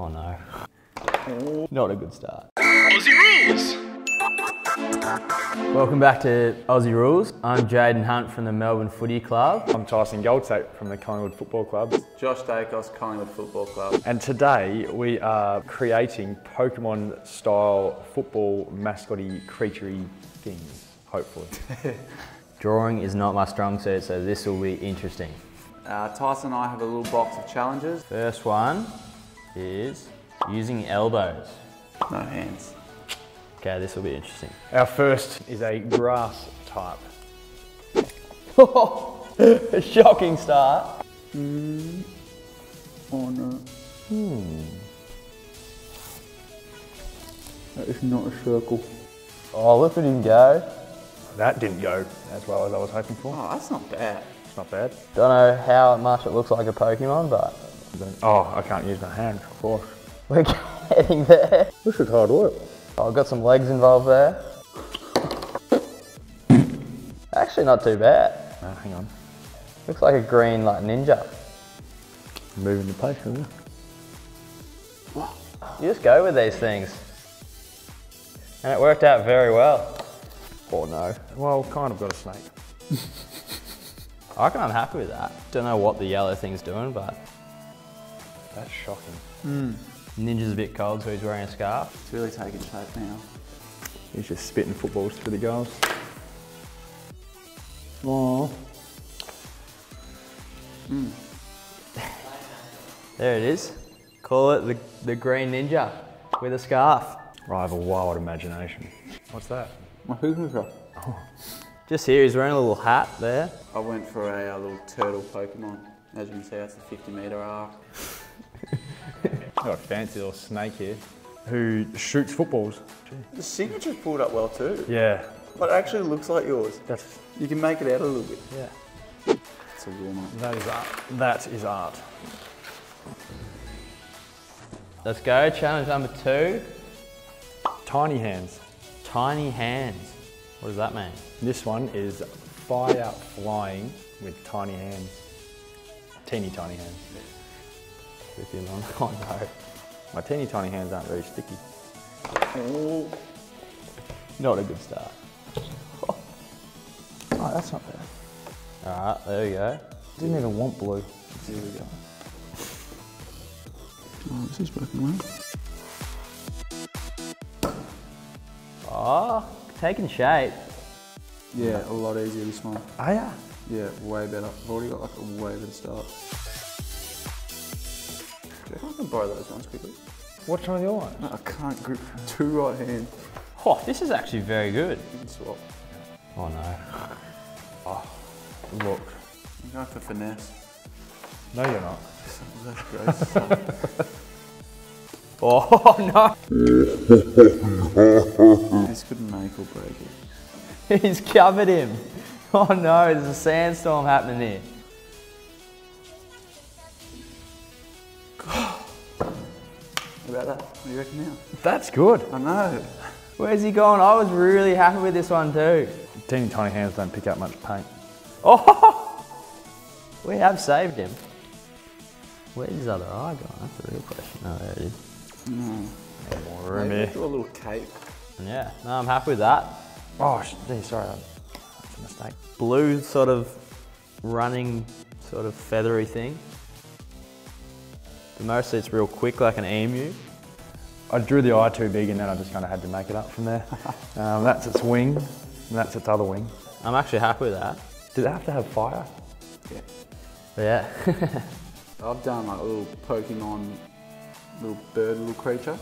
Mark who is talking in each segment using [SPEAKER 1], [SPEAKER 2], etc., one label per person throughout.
[SPEAKER 1] Oh no. Not a good start.
[SPEAKER 2] Aussie rules.
[SPEAKER 1] Welcome back to Aussie Rules. I'm Jayden Hunt from the Melbourne Footy Club.
[SPEAKER 3] I'm Tyson Goldsack from the Collingwood Football Club.
[SPEAKER 4] Josh Daicos, Collingwood Football Club.
[SPEAKER 3] And today we are creating Pokemon style football mascotty creaturey things, hopefully.
[SPEAKER 1] Drawing is not my strong suit, so this will be interesting.
[SPEAKER 4] Uh, Tyson and I have a little box of challenges.
[SPEAKER 1] First one is using elbows.
[SPEAKER 4] No hands.
[SPEAKER 1] Okay, this will be interesting.
[SPEAKER 3] Our first is a grass type.
[SPEAKER 1] a shocking start.
[SPEAKER 4] Oh no. Hmm. That is not a circle.
[SPEAKER 1] Oh, look at him go.
[SPEAKER 3] That didn't go as well as I was hoping for.
[SPEAKER 4] Oh, that's not bad.
[SPEAKER 3] It's not bad.
[SPEAKER 1] Don't know how much it looks like a Pokemon, but
[SPEAKER 3] Oh, I can't use my hand, of course.
[SPEAKER 1] we're getting there.
[SPEAKER 3] This is hard work.
[SPEAKER 1] Oh, I've got some legs involved there. Actually, not too bad.
[SPEAKER 3] Uh, hang on.
[SPEAKER 1] Looks like a green like ninja.
[SPEAKER 3] Moving the place, isn't it?
[SPEAKER 1] You just go with these things. And it worked out very well.
[SPEAKER 3] Or no. Well, kind of got a snake.
[SPEAKER 1] I reckon I'm happy with that. Don't know what the yellow thing's doing, but
[SPEAKER 3] That's shocking.
[SPEAKER 1] Ninja's a bit cold, so he's wearing a scarf.
[SPEAKER 4] It's really taking shape now.
[SPEAKER 3] He's just spitting footballs through the goals.
[SPEAKER 4] Oh.
[SPEAKER 1] There it is. Call it the, the green ninja with a scarf.
[SPEAKER 3] I have a wild imagination. What's that?
[SPEAKER 4] My hoover.
[SPEAKER 1] Just here, he's wearing a little hat there.
[SPEAKER 4] I went for a, uh little turtle Pokemon. As you can see, that's a 50 metre arc.
[SPEAKER 3] I've got a fancy little snake here who shoots footballs.
[SPEAKER 4] The signature's pulled up well too.
[SPEAKER 3] Yeah,
[SPEAKER 4] But it actually looks like yours.
[SPEAKER 3] that's
[SPEAKER 4] You can make it out a little bit.
[SPEAKER 3] yeah.
[SPEAKER 4] It's a warm up.
[SPEAKER 3] That is art. That is art.
[SPEAKER 1] Let's go. Challenge number two
[SPEAKER 3] Tiny hands.
[SPEAKER 1] tiny hands. What does that mean?
[SPEAKER 3] This one is fire out, flying with tiny hands. Teeny tiny hands.
[SPEAKER 1] No.
[SPEAKER 3] My teeny tiny hands aren't very sticky.
[SPEAKER 4] Oh.
[SPEAKER 1] Not a good start.
[SPEAKER 3] Oh, that's not bad.
[SPEAKER 1] Alright, there we go.
[SPEAKER 3] Didn't even want blue.
[SPEAKER 4] Here we go. Oh, this is working well.
[SPEAKER 1] Oh, taking shape.
[SPEAKER 4] Yeah, a lot easier this one.
[SPEAKER 3] Oh yeah.
[SPEAKER 4] Yeah, way better. I've already got like a way better start. Do I can borrow those ones quickly?
[SPEAKER 3] What's wrong with your one?
[SPEAKER 4] No, I can't grip two right hands.
[SPEAKER 1] Oh, this is actually very good.
[SPEAKER 4] You can swap.
[SPEAKER 1] Oh no.
[SPEAKER 3] Oh, look.
[SPEAKER 4] I'm going for finesse.
[SPEAKER 3] No, you're not.
[SPEAKER 4] That's gross.
[SPEAKER 1] Oh no.
[SPEAKER 4] this could make or break it.
[SPEAKER 1] He's covered him. Oh no, there's a sandstorm happening here.
[SPEAKER 4] About that? What do you reckon now?
[SPEAKER 3] That's good.
[SPEAKER 4] I know.
[SPEAKER 1] Where's he going? I was really happy with this one too.
[SPEAKER 3] Teeny tiny hands don't pick up much paint.
[SPEAKER 1] Oh, we have saved him. Where's his other eye gone? That's the real question. Oh, there it is.
[SPEAKER 3] More room
[SPEAKER 4] Maybe
[SPEAKER 3] here.
[SPEAKER 4] do a little cape.
[SPEAKER 1] Yeah, no, I'm happy with that.
[SPEAKER 3] Oh, sh- gee, sorry. That's a mistake.
[SPEAKER 1] Blue sort of running, sort of feathery thing. But mostly it's real quick like an emu.
[SPEAKER 3] I drew the eye too big and then I just kind of had to make it up from there. um, that's its wing and that's its other wing.
[SPEAKER 1] I'm actually happy with that.
[SPEAKER 3] Did it have to have fire?
[SPEAKER 4] Yeah.
[SPEAKER 1] Yeah.
[SPEAKER 4] I've done like a little Pokemon, little bird, little creature.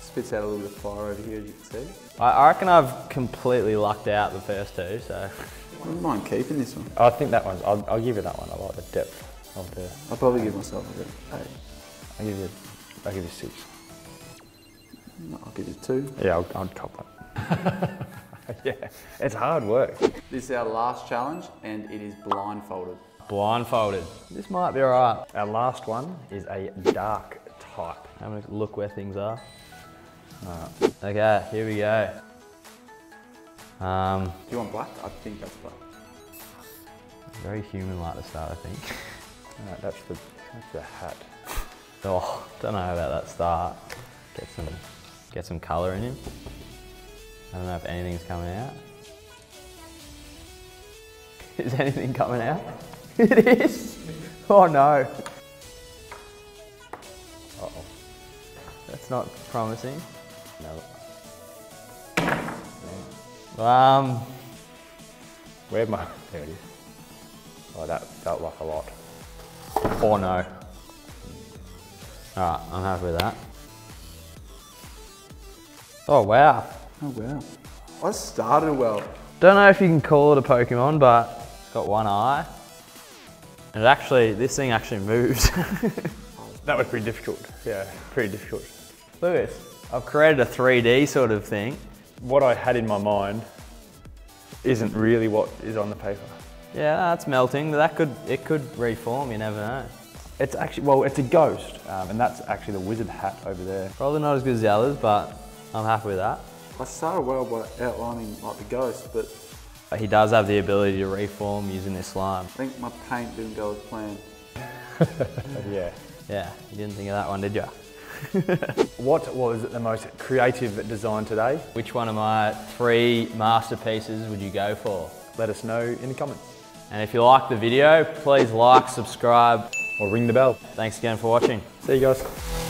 [SPEAKER 4] Spits out a little bit of fire over here, as you can see.
[SPEAKER 1] I I reckon I've completely lucked out the first two, so
[SPEAKER 4] I wouldn't mind keeping this one.
[SPEAKER 3] I think that one's, I'll, I'll give you that one. I like the depth of the,
[SPEAKER 4] I'll probably give myself a bit. Hey,
[SPEAKER 3] I'll give you, I'll give you six.
[SPEAKER 4] I'll give you two.
[SPEAKER 3] Yeah, I'll, I'll cop that. yeah, it's hard work.
[SPEAKER 4] This is our last challenge, and it is blindfolded.
[SPEAKER 1] blindfolded. This might be alright.
[SPEAKER 3] Our last one is a dark type.
[SPEAKER 1] I'm gonna look where things are. Okay, here we go. Um,
[SPEAKER 4] Do you want black? I think that's black.
[SPEAKER 1] very human like to start, I think.
[SPEAKER 3] Alright, that's the, that's the hat.
[SPEAKER 1] Oh, don't know about that start. Get some, get some colour in him. I don't know if anything's coming out. Is anything coming out? It is. Oh no. Uh oh. That's not promising.
[SPEAKER 3] No.
[SPEAKER 1] Um,
[SPEAKER 3] Where my? There it is. Oh, that felt like a lot.
[SPEAKER 1] Oh no. Alright, I'm happy with that. Oh wow.
[SPEAKER 4] Oh wow. I started well.
[SPEAKER 1] Don't know if you can call it a Pokemon, but it's got one eye. And it actually, this thing actually moves.
[SPEAKER 3] That was pretty difficult. Yeah, pretty difficult.
[SPEAKER 1] Look at this. I've created a 3D sort of thing.
[SPEAKER 3] What I had in my mind isn't really what is on the paper.
[SPEAKER 1] Yeah, that's melting. That could, it could reform, you never know.
[SPEAKER 3] It's actually, well, it's a ghost, um, and that's actually the wizard hat over there.
[SPEAKER 1] Probably not as good as the others, but I'm happy with that.
[SPEAKER 4] I started well by outlining like the ghost, but
[SPEAKER 1] But he does have the ability to reform using this slime.
[SPEAKER 4] I think my paint didn't go as planned.
[SPEAKER 3] Yeah.
[SPEAKER 1] Yeah, you didn't think of that one, did you?
[SPEAKER 3] What was the most creative design today?
[SPEAKER 1] Which one of my three masterpieces would you go for?
[SPEAKER 3] Let us know in the comments.
[SPEAKER 1] And if you like the video, please like, subscribe.
[SPEAKER 3] Or ring the bell.
[SPEAKER 1] Thanks again for watching.
[SPEAKER 3] See you guys.